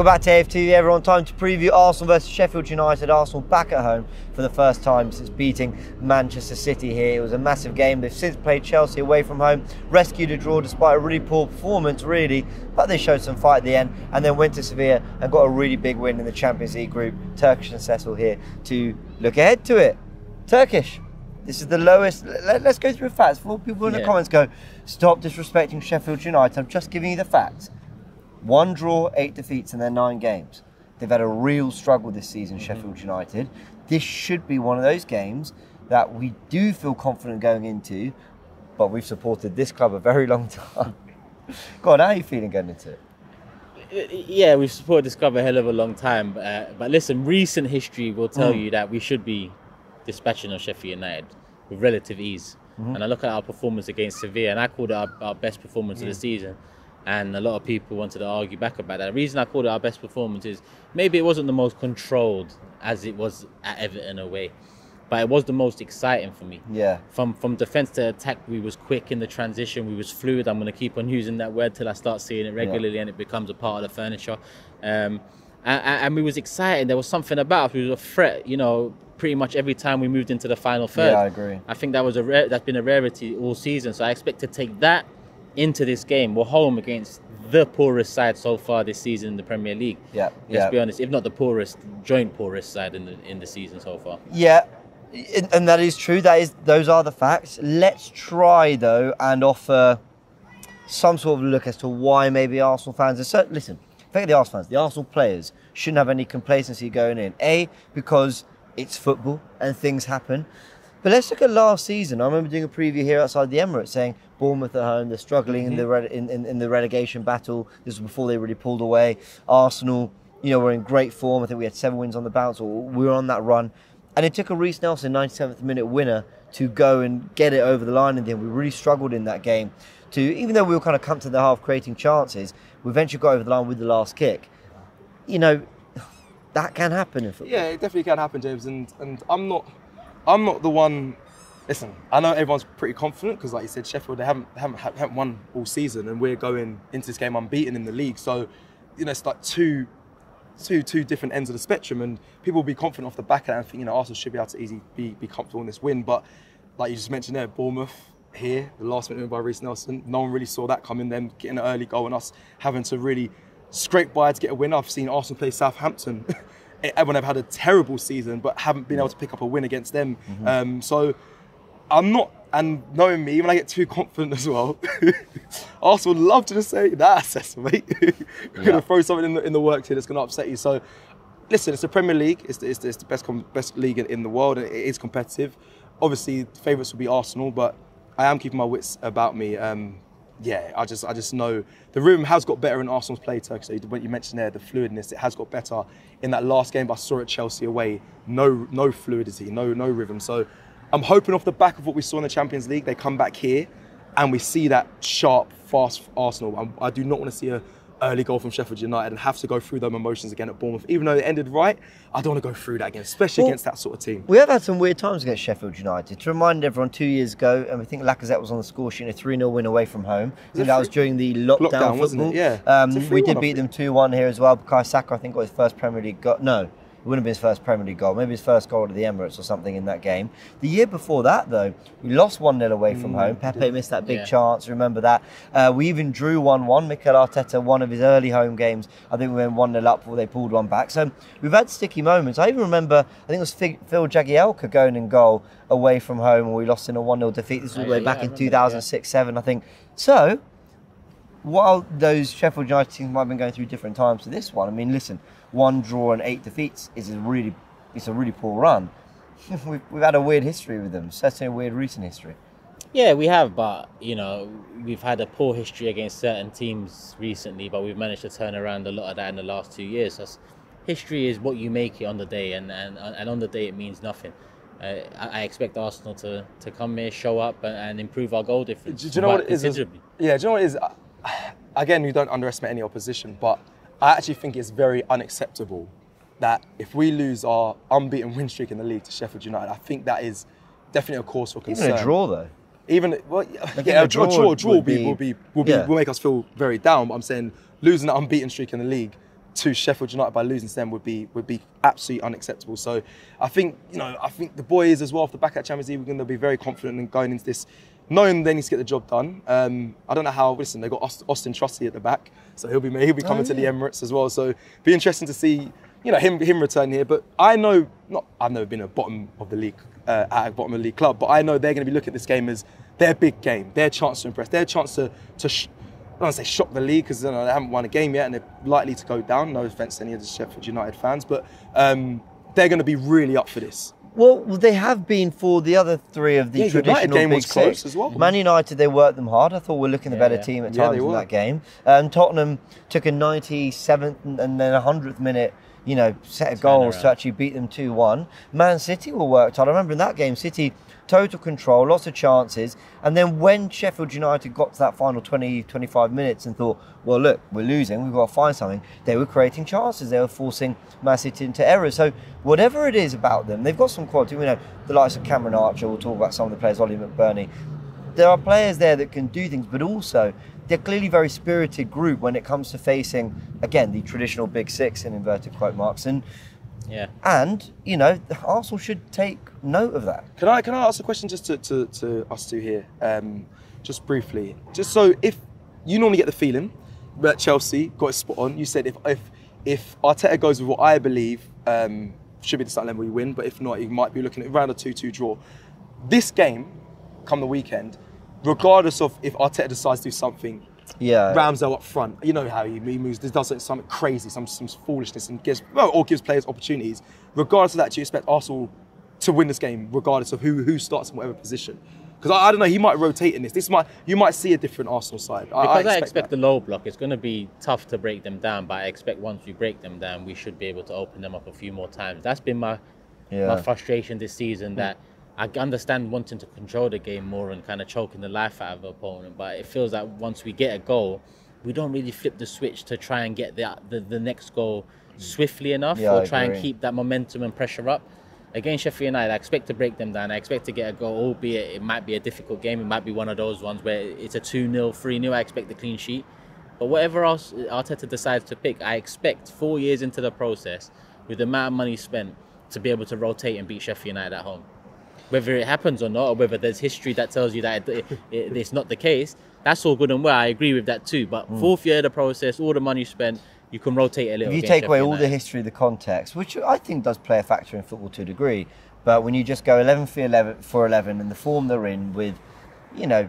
Welcome back to AFTV everyone. Time to preview Arsenal versus Sheffield United. Arsenal back at home for the first time since beating Manchester City here. It was a massive game. They've since played Chelsea away from home, rescued a draw despite a really poor performance, really, but they showed some fight at the end and then went to Sevilla and got a really big win in the Champions League group. Turkish and Cecil here to look ahead to it. Turkish. This is the lowest. Let, us go through facts. Before people in the comments go, stop disrespecting Sheffield United. I'm just giving you the facts. One draw, eight defeats in their nine games. They've had a real struggle this season, Sheffield United. This should be one of those games that we do feel confident going into, but we've supported this club a very long time. Go on, how are you feeling going into it? Yeah, we've supported this club a hell of a long time. Uh, but listen, recent history will tell Mm. you that we should be dispatching of Sheffield United with relative ease. Mm-hmm. And I look at our performance against Sevilla, and I called it our, our best performance of the season. And a lot of people wanted to argue back about that. The reason I called it our best performance is maybe it wasn't the most controlled as it was at Everton away, but it was the most exciting for me. Yeah. From from defense to attack, we was quick in the transition. We was fluid. I'm going to keep on using that word till I start seeing it regularly and it becomes a part of the furniture. Um, and, and we was excited. There was something about us. We was a threat. You know, pretty much every time we moved into the final third. Yeah, I agree. I think that was a rare, that's been a rarity all season. So I expect to take that into this game. We're home against the poorest side so far this season in the Premier League. Yeah, Let's yeah. be honest, if not the poorest, joint poorest side in the in the season so far. Yeah, and that is true. That is, those are the facts. Let's try though and offer some sort of look as to why maybe Arsenal fans are so. Listen, forget the Arsenal fans. The Arsenal players shouldn't have any complacency going in. A because it's football and things happen. But let's look at last season. I remember doing a preview here outside the Emirates saying Bournemouth at home, they're struggling in the mm-hmm. rele- in, in, in the relegation battle. This was before they really pulled away. Arsenal, you know, were in great form. I think we had seven wins on the bounce, or we were on that run. And it took a Reiss Nelson 97th minute winner to go and get it over the line. And then we really struggled in that game. To even though we were kind of come to the half creating chances, we eventually got over the line with the last kick. You know, that can happen in football. Yeah, it definitely can happen, James. And and I'm not, I'm not the one. Listen, I know everyone's pretty confident because, like you said, Sheffield they haven't haven't haven't won all season, and we're going into this game unbeaten in the league. So, you know, it's like two, two, two different ends of the spectrum, and people will be confident off the back of that and think, you know, Arsenal should be able to easily be be comfortable in this win. But like you just mentioned there, Bournemouth here, the last minute by Reiss Nelson. No one really saw that coming. Them getting an early goal and us having to really scrape by to get a win. I've seen Arsenal play Southampton. when they've had a terrible season, but haven't been able to pick up a win against them. Um, so I'm not, and knowing me, when I get too confident as well, Arsenal would love to just say, nah, Cecil, mate. We're going to throw something in the, in the works here that's going to upset you. So, listen, it's the Premier League. It's the, it's the, it's the best com- best league in, in the world. and It is competitive. Obviously, favourites will be Arsenal, but I am keeping my wits about me. Um, yeah, I just I just know the rhythm has got better in Arsenal's play. Turk. So when you mentioned there the fluidness, it has got better in that last game. But I saw at Chelsea away, no no fluidity, no no rhythm. So I'm hoping off the back of what we saw in the Champions League, they come back here and we see that sharp, fast Arsenal. I, I do not want to see a early goal from Sheffield United and have to go through those emotions again at Bournemouth. Even though it ended right, I don't want to go through that again, especially Well- against that sort of team. We have had some weird times against Sheffield United. To remind everyone, two years ago, and I think Lacazette was on the score sheet in a 3 0 win away from home. I think it that was during the lockdown, Lockdown, wasn't it? football. Yeah. Um, we did beat them 2 1 here as well. Bukayo Saka, I think, got his first Premier League goal. No. It wouldn't have been his first Premier League goal, maybe his first goal at the Emirates or something in that game. The year before that, though, we lost 1 0 away Mm, from home. Pepe missed that big Yeah. chance, remember that. Uh, we even drew 1 1. Mikel Arteta, one of his early home games, I think we went 1 0 up before they pulled one back. So we've had sticky moments. I even remember, I think it was Phil Jagielka going in goal away from home and we lost in a 1 0 defeat. This was all the Oh, way back yeah, in 2006 7, I think. So, while those Sheffield United teams might have been going through different times to this one, I mean, listen, one draw and eight defeats is a really, it's a really poor run. we've, we've had a weird history with them, certainly a weird recent history. Yeah, we have, but you know, we've had a poor history against certain teams recently, but we've managed to turn around a lot of that in the last two years. That's, history is what you make it on the day, and, and and on the day it means nothing. Uh, I, I expect Arsenal to, to come here, show up, and, and improve our goal difference. Do, do you know what it is? considerably. Yeah, do you know what it is? Again, we don't underestimate any opposition, but I actually think it's very unacceptable that if we lose our unbeaten win streak in the league to Sheffield United, I think that is definitely a cause for concern. Even a draw though. Even well, yeah, a a draw, draw draw, will be, be- will be will be yeah. will make us feel very down. But I'm saying losing an unbeaten streak in the league to Sheffield United by losing to them would be would be absolutely unacceptable. So I think you know I think the boys as well off the back at Champions League we're going to be very confident in going into this, knowing they need to get the job done. Um, I don't know how. Listen, they got Aust- Auston Trusty at the back, so he'll be he'll be coming to the. Emirates as well. So it'd be interesting to see you know him him return here. But I know not I've never been a bottom of the league uh, at a bottom of the league club, but I know they're going to be looking at this game as their big game, their chance to impress, their chance to to. Sh- I don't want to say shock the league because you know, they haven't won a game yet and they're likely to go down. No offense to any of the Sheffield United fans, but um, they're going to be really up for this. Well, they have been for the other three of the Yeah, traditional game big was close six. as well. Man United, they worked them hard. I thought we are looking the Yeah, better yeah. team at times in that game. Um, Tottenham took a 97th and and then a 100th minute, you know, set of goals to actually beat them 2-1. Man City were worked hard. I remember in that game, City total control, lots of chances. And then when Sheffield United got to that final 20, 25 minutes and thought, well, look, we're losing, we've got to find something, they were creating chances. They were forcing Man City into errors. So whatever it is about them, they've got some quality. We know the likes of Cameron Archer, we'll talk about some of the players, Oli McBurnie. There are players there that can do things, but also they're clearly very spirited group when it comes to facing, again, the traditional big six in inverted quote marks. And Yeah. and, you know, Arsenal should take note of that. Can I can I ask a question just to, to, to us two here, um, just briefly, just so if you normally get the feeling that Chelsea got it spot on. You said if if if Arteta goes with what I believe um, should be the start level, we win. But if not, you might be looking at around a two-two draw. This game, come the weekend, regardless of if Arteta decides to do something Yeah. Ramsdale up front. You know how he, he moves. Does something crazy, some some foolishness, and gives well, or gives players opportunities. Regardless of that, do you expect Arsenal to win this game, regardless of who who starts in whatever position? Because I, I don't know, he might rotate in this. This might you might see a different Arsenal side. Because I expect, expect, the low block, it's going to be tough to break them down. But I expect once we break them down, we should be able to open them up a few more times. That's been my Yeah. my frustration this season. That I understand wanting to control the game more and kind of choking the life out of the opponent, but it feels like once we get a goal, we don't really flip the switch to try and get the the, the next goal swiftly enough, Yeah, or I try and keep that momentum and pressure up. Against Sheffield United, I expect to break them down. I expect to get a goal, albeit it might be a difficult game. It might be one of those ones where it's a 2 0, 3 0. I expect a clean sheet. But whatever else Arteta decides to pick, I expect four years into the process, with the amount of money spent, to be able to rotate and beat Sheffield United at home. Whether it happens or not, or whether there's history that tells you that it, it, it's not the case, that's all good and well. I agree with that too. But fourth year of the process, all the money spent, you can rotate a little. If you take away Sheffield all the history, the context, which I think does play a factor in football to a degree, but when you just go 11 for 11, for 11 and the form they're in with, you know,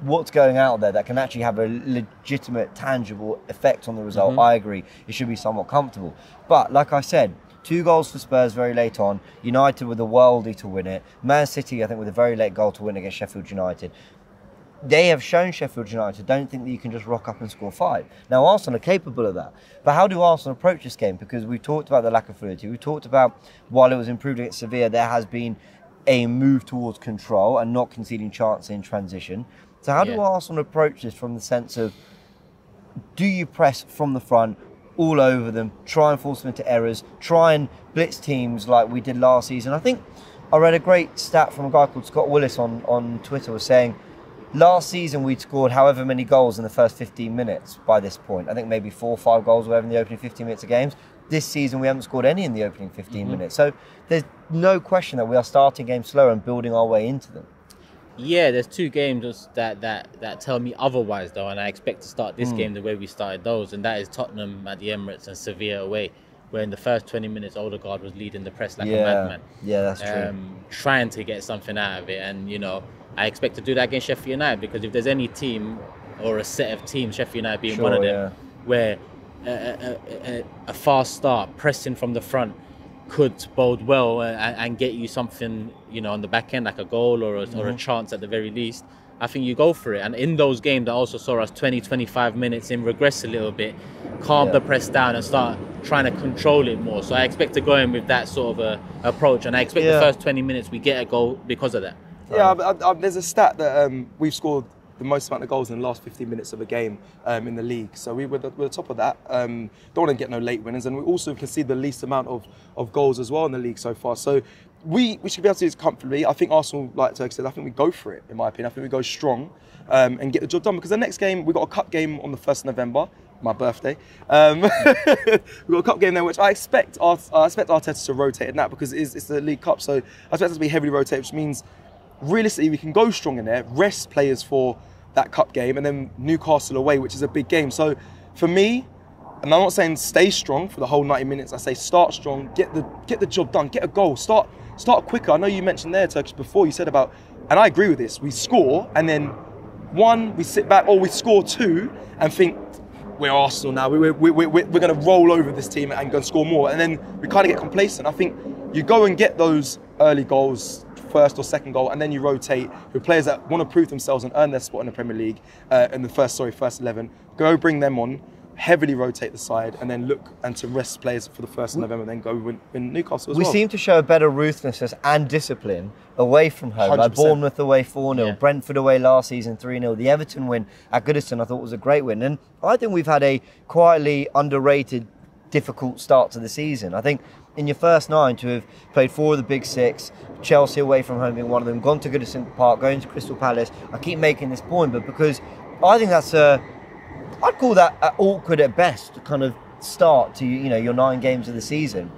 what's going out there that can actually have a legitimate, tangible effect on the result, Mm-hmm. I agree. It should be somewhat comfortable. But like I said, two goals for Spurs very late on. United with a worldie to win it. Man City, I think, with a very late goal to win against Sheffield United they have shown Sheffield United don't think that you can just rock up and score five. Now Arsenal are capable of that, but how do Arsenal approach this game? Because we talked about the lack of fluidity. We talked about while it was improved against Sevilla, there has been a move towards control and not conceding chance in transition. So how do Arsenal approach this from the sense of do you press from the front all over them, try and force them into errors, try and blitz teams like we did last season? I think I read a great stat from a guy called Scott Willis on, on Twitter was saying last season we'd scored however many goals in the first 15 minutes by this point. I think maybe four or five goals were in the opening 15 minutes of games. This season we haven't scored any in the opening 15 mm-hmm. minutes. So there's no question that we are starting games slow and building our way into them. Yeah, there's two games that that that tell me otherwise though, and I expect to start this game the way we started those, and that is Tottenham at the Emirates and Sevilla away, where in the first 20 minutes Odegaard was leading the press like a madman, yeah, that's true. um, trying to get something out of it, and you know I expect to do that against Sheffield United because if there's any team or a set of teams, Sheffield United being one of Sure, them, where a, a, a, a fast start, pressing from the front, could bode well and, and get you something, you know, on the back end, like a goal or a, or Mm-hmm. a chance at the very least. I think you go for it. And in those games, I also saw us 20, 25 minutes in, regress a little bit, calm Yeah. the press down, and start trying to control it more. So I expect to go in with that sort of a approach, and I expect Yeah. the first 20 minutes we get a goal because of that. Yeah, I, I, I, there's a stat that um, we've scored the most amount of goals in the last 15 minutes of a game um, in the league. So we were the, we're the top of that. Um, don't want to get no late winners, and we also can see the least amount of, of goals as well in the league so far. So we, we should be able to do this comfortably. I think Arsenal, like Turk said, I think we go for it. In my opinion, I think we go strong um, and get the job done because the next game we've got a cup game on the first of November. My birthday. Um, we got a cup game there, which I expect. Art, I expect Arteta to rotate in that because it is, it's the League Cup. So I expect it to be heavily rotated, which means realistically, we can go strong in there, rest players for that cup game, and then Newcastle away, which is a big game. So for me, and I'm not saying stay strong for the whole 90 minutes. I say start strong, get the get the job done, get a goal, start start quicker. I know you mentioned there, Turkish, before you said about, and I agree with this. We score, and then one, we sit back, or we score two, and think we're Arsenal now. We, we, we, we, we're going to roll over this team and go score more. And then we kind of get complacent. I think you go and get those early goals, first or second goal, and then you rotate with players that want to prove themselves and earn their spot in the Premier League uh, in the first, sorry, first 11. Go bring them on, heavily rotate the side, and then look and to rest players for the first of November, and then go win, win Newcastle as We well. We seem to show a better ruthlessness and discipline away from home. 100%. Bournemouth away 4 0, Yeah. Brentford away last season 3 0. The Everton win at Goodison I thought was a great win. And I think we've had a quietly underrated, difficult start to the season. I think in your first nine to have played four of the big six, Chelsea away from home being one of them, gone to Goodison Park, going to Crystal Palace. I keep making this point, but because I think that's a I'd call that awkward at best, to kind of start to you know your nine games of the season.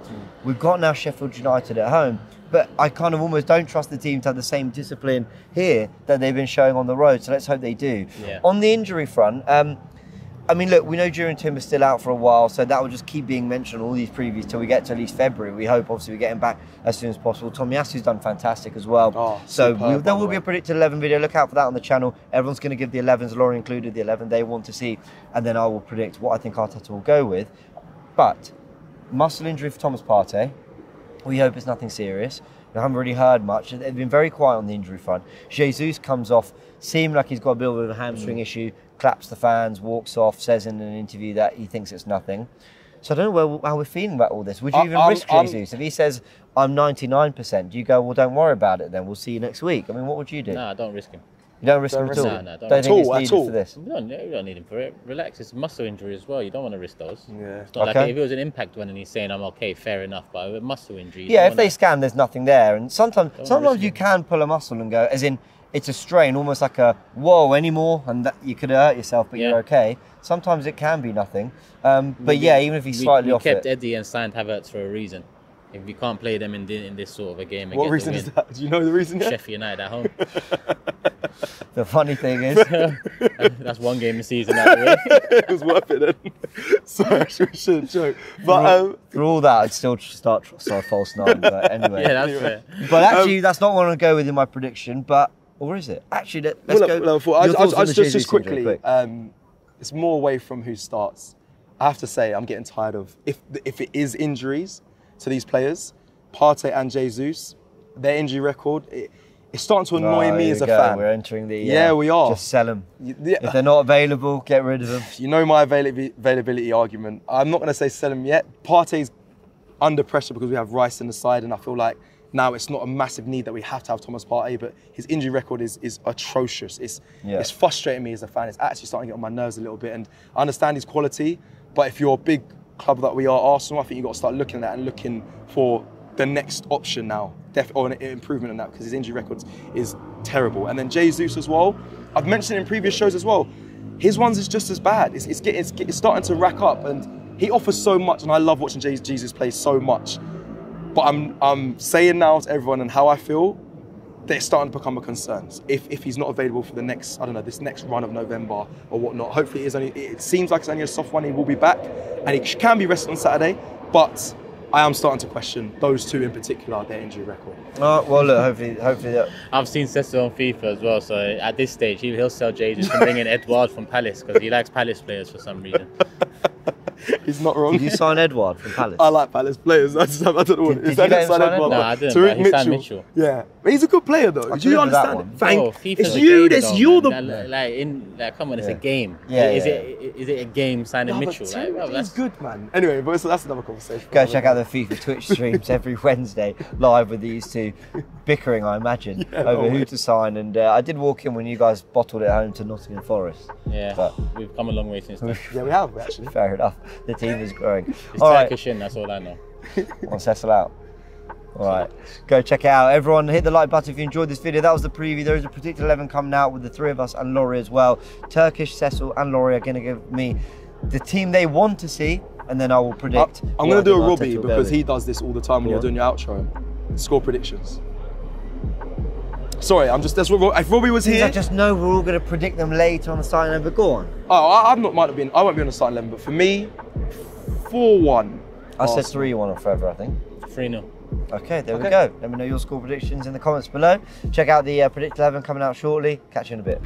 We've got now Sheffield United at home, but I kind of almost don't trust the team to have the same discipline here that they've been showing on the road. So let's hope they do. Yeah. On the injury front, um, I mean, look, we know Jurrien Timber is still out for a while, so that will just keep being mentioned all these previews till we get to at least February. We hope, obviously, we get him back as soon as possible. Tomiyasu's done fantastic as well. Oh, so superb, we, there the will be a predicted 11 video. Look out for that on the channel. Everyone's going to give the 11s, Laura included, the 11 they want to see, and then I will predict what I think Arteta will go with. But muscle injury for Thomas Partey. We hope it's nothing serious. We haven't really heard much. They've been very quiet on the injury front. Jesus comes off, seemed like he's got a bit of a hamstring mm. issue, claps the fans, walks off, says in an interview that he thinks it's nothing. So I don't know where, how we're feeling about all this. Would you I- even I'm- risk I'm- Jesus? If he says, I'm 99%, do you go, well, don't worry about it then. We'll see you next week. I mean, what would you do? Nah, don't risk him. You don't risk Don't him at all? No, no, don't don't risk think him. it's At at needed all. for this? We don't, we don't need him for it. Relax. It's a muscle injury as well. You don't want to risk those. Yeah. It's not Okay. like if it was an impact one and he's saying I'm okay, fair enough. But with muscle injury, Yeah, if they wanna- scan, there's nothing there, and sometimes sometimes you it. can pull a muscle and go, as in it's a strain, almost like a whoa anymore, and that you could hurt yourself, but Yeah. you're okay. Sometimes it can be nothing, um, but yeah, even if he's we, slightly we off kept it. Eddie and signed Havertz for a reason. If we can't play them in, the, in this sort of a game, What reason is that? Do you know the reason yet? Sheffield United at home. The funny thing is, That's one game a season out of the way. it was worth it then. Sorry, we shouldn't joke. But um, through all that, I'd still start start false nine. But anyway, Yeah, that's Anyway. fair. but actually, um, that's not what I'm going to go with in my prediction. But or is it? Actually, let, let's well, go. look, look, for- I, your I, I, just, just quickly, injury, quick. um, it's more away from who starts. I have to say, I'm getting tired of if if it is injuries to these players, Partey and Jesus, their injury record, it, it's starting to annoy Oh, me as a go. fan. We're entering the. Yeah, uh, we are. Just sell them. Yeah. If they're not available, get rid of them. You know my availability, availability argument. I'm not going to say sell them yet. Partey's under pressure because we have Rice in the side, and I feel like now it's not a massive need that we have to have Thomas Partey, but his injury record is is atrocious. It's Yeah. it's frustrating me as a fan. It's actually starting to get on my nerves a little bit, and I understand his quality, but if you're a big club that we are, Arsenal, I think you've got to start looking at that and looking for the next option now, def- or an improvement in that because his injury record is terrible. And then Jesus as well. I've mentioned in previous shows as well. His ones is just as bad. It's, it's, getting, it's, it's starting to rack up, and he offers so much, and I love watching Je- Jesus play so much. But I'm, I'm saying now to everyone and how I feel, they're starting to become a concern. If, if he's not available for the next, I don't know, this next run of November or whatnot, hopefully it is only, it seems like it's only a soft one, he will be back, and he can be rested on Saturday, but I am starting to question those two in particular, their injury record. Oh, well, look, hopefully, hopefully that. I've seen Cesar on FIFA as well, so at this stage he, he'll sell Jesus and bring in Edouard from Palace because he likes Palace players for some reason. He's not wrong. Did you sign Edouard from Palace? I like Palace players. I, just, I don't know what Did- it is. did you I didn't sign Edward. Edouard. Edouard? No, I didn't, Tyrick but he signed Mitchell. Yeah, but he's a good player though. I Do you delivered that understand? one. it? Thank. Bro, FIFA's it's you. game, It's though, you. The man. Like, like, in, like, come on, it's Yeah. a game. Yeah, is yeah, it is it a game signing No, Mitchell? Like, Tyrick bro, is that's good, man. Anyway, but so that's another conversation. Go check out the FIFA Twitch streams every Wednesday live with these two bickering, I imagine, Yeah, no over who to sign. And uh, I did walk in when you guys bottled it home to Nottingham Forest. yeah. But- We've come a long way since then. Yeah, we have actually. Fair enough. The team is growing. It's All right, Turkish in, that's all I know. I'll settle out. All right, go check it out. Everyone, hit the like button if you enjoyed this video. That was the preview. There is a predicted 11 coming out with the three of us and Laurie as well. Turkish, Cecil, and Laurie are going to give me the team they want to see, and then I will I, predict. I'm gonna do a think Robbie Arteta will go because he does this all the time when you're doing your outro. Score predictions. Sorry, I'm just. That's what. Ro- If Robbie was Seems here, I just know we're all going to predict them later on the starting line, but go on. oh, I, I'm not. Might have been. I won't be on the starting eleven, but for me, four-one. I said 3 1 on forever, I think. 3 0. Okay, there we go. Let me know your score predictions in the comments below. Check out the uh, Predict 11 coming out shortly. Catch you in a bit.